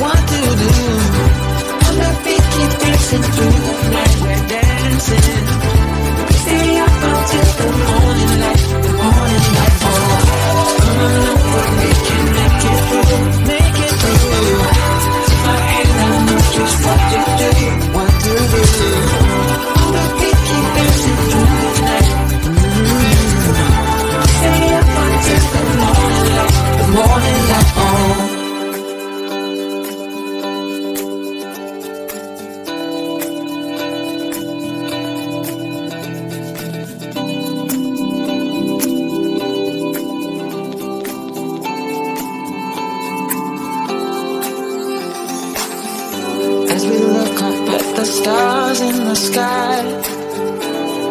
what to do. I'm not picky, dancing through. sky.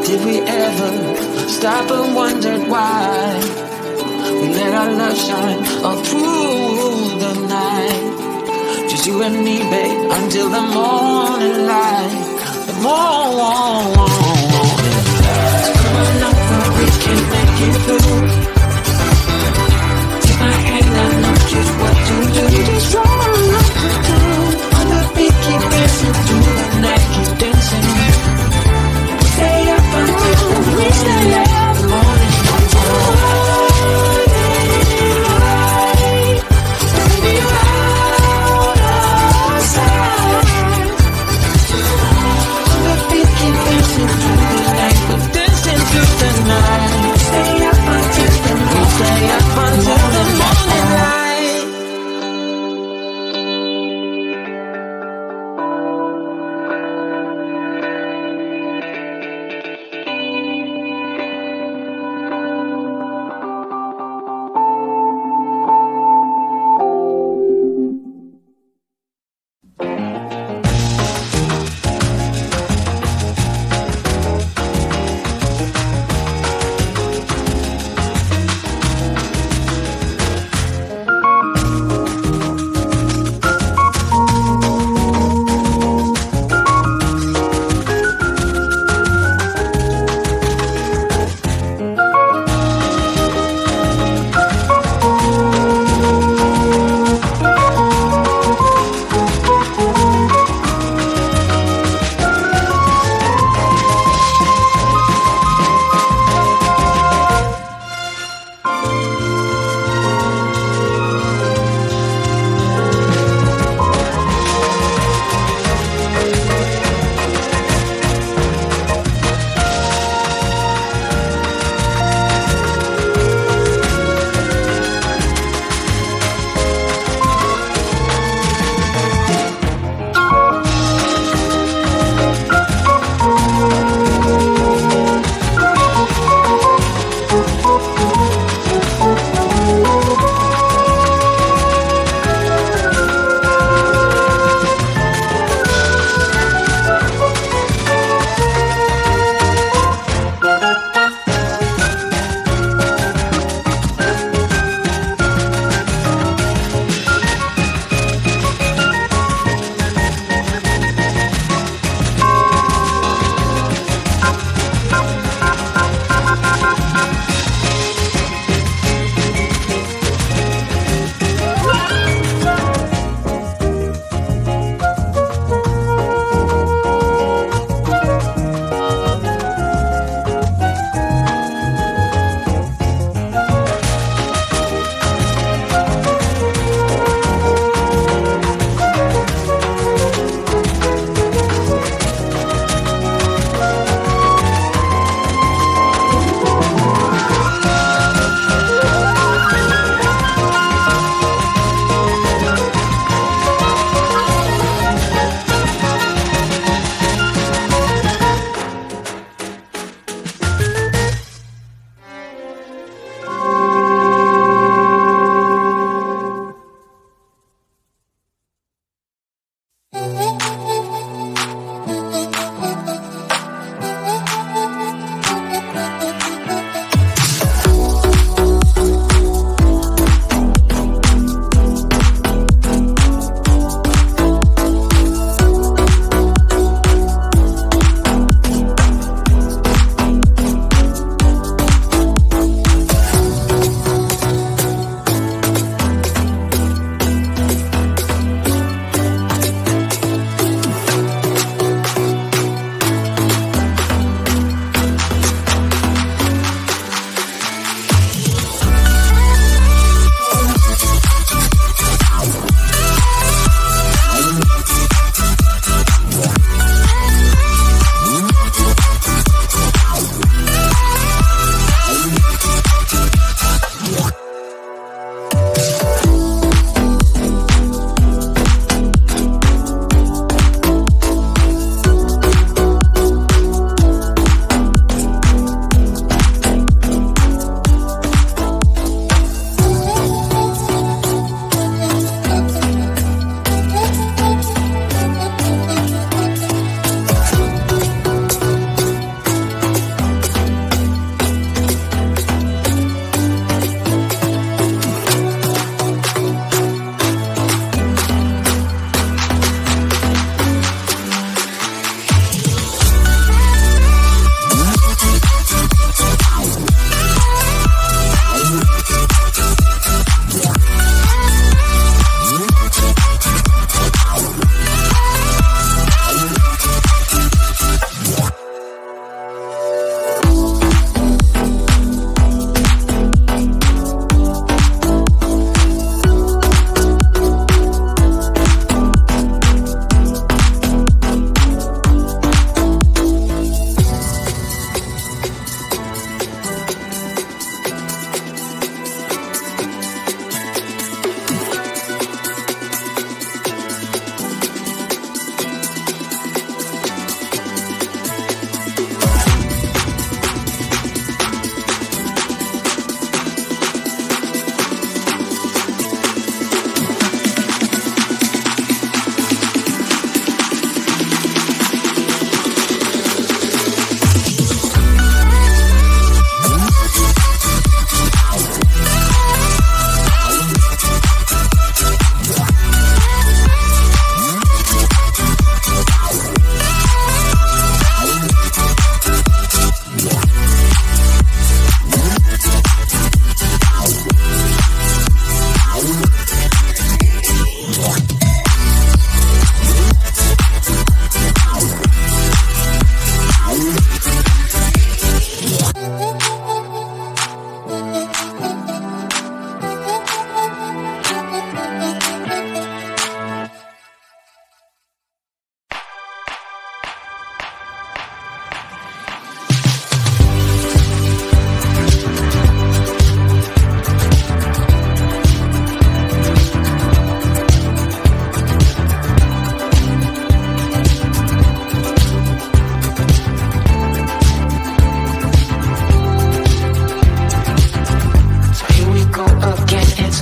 Did we ever stop and wonder why? We let our love shine all through the night. Just you and me, babe, until the morning light. The morning light. Come on, for we can make it through.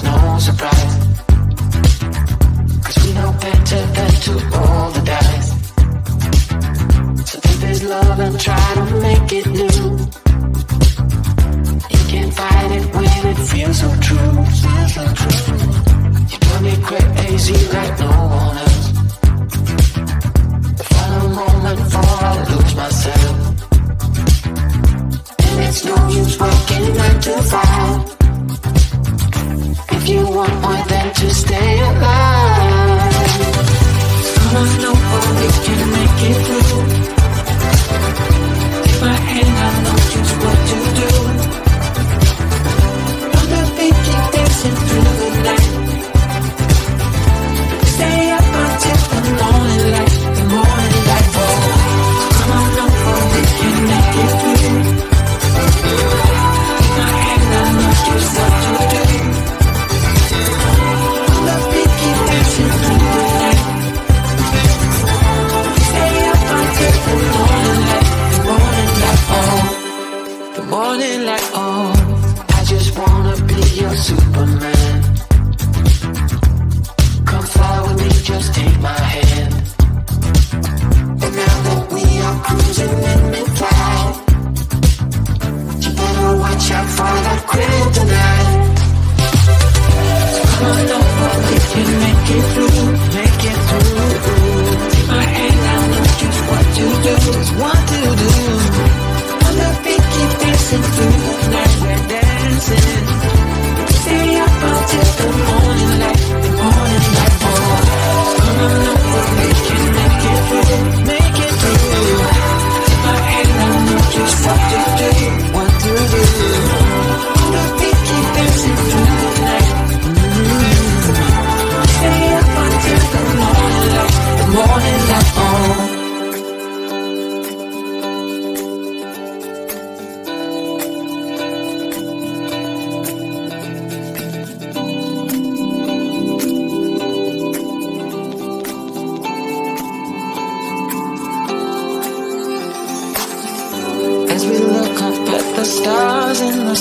it's no surprise. Cause we know better than to roll the dice. So if there's love and try to make it new. You can't fight it when it feels so true. Feels so true. You drive me crazy like no one else. Find a moment before I lose myself. And it's no use working nine to five. If you want more than to stay alive.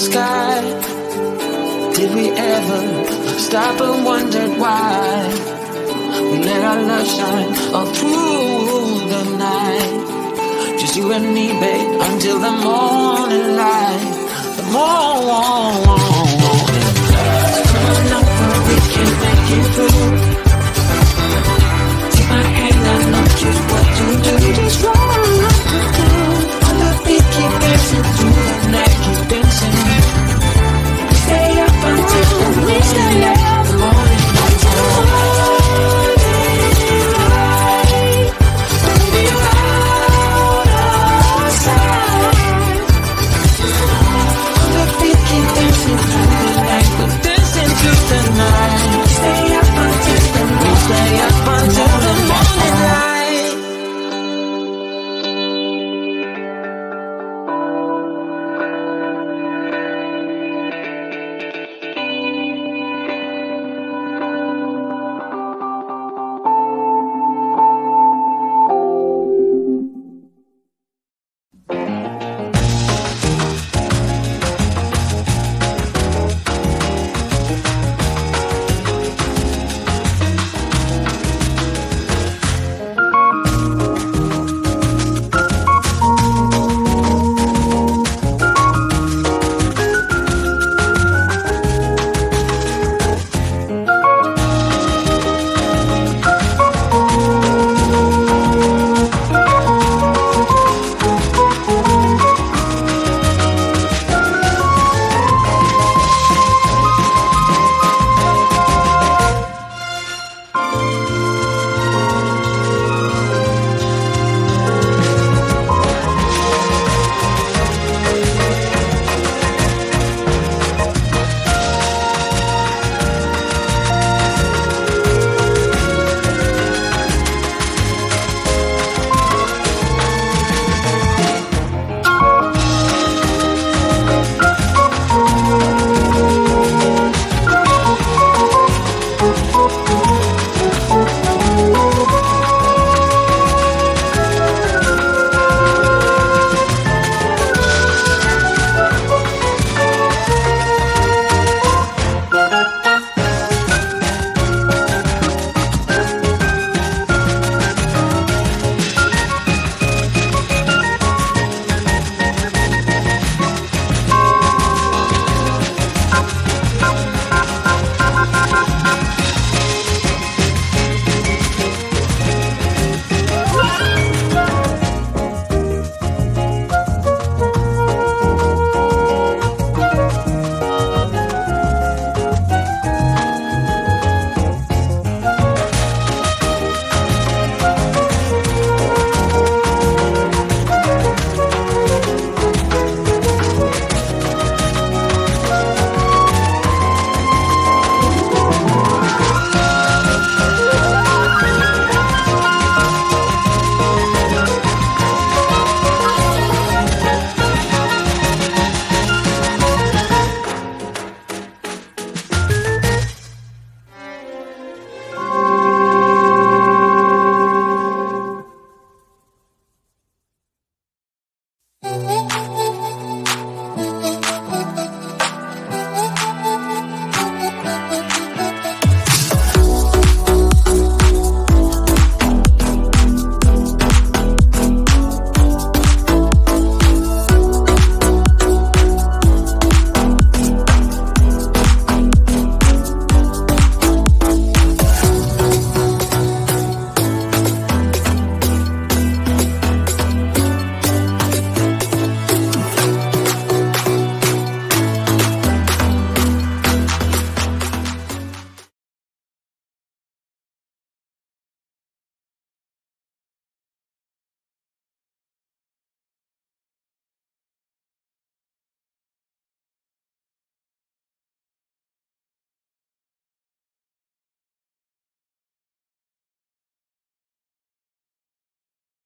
sky. Did we ever stop and wonder why? We let our love shine all through the night. Just you and me, babe, until the morning light. The morning.